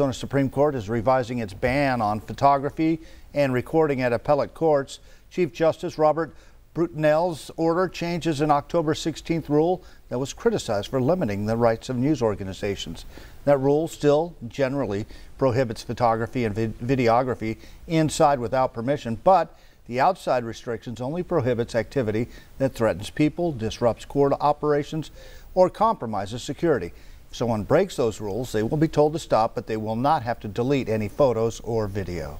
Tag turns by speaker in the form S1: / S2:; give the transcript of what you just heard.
S1: Arizona Supreme Court is revising its ban on photography and recording at appellate courts. Chief Justice Robert Brutinel's order changes an October 16th rule that was criticized for limiting the rights of news organizations. That rule still generally prohibits photography and vid videography inside without permission, but the outside restrictions only prohibits activity that threatens people, disrupts court operations, or compromises security. If someone breaks those rules, they will be told to stop, but they will not have to delete any photos or video.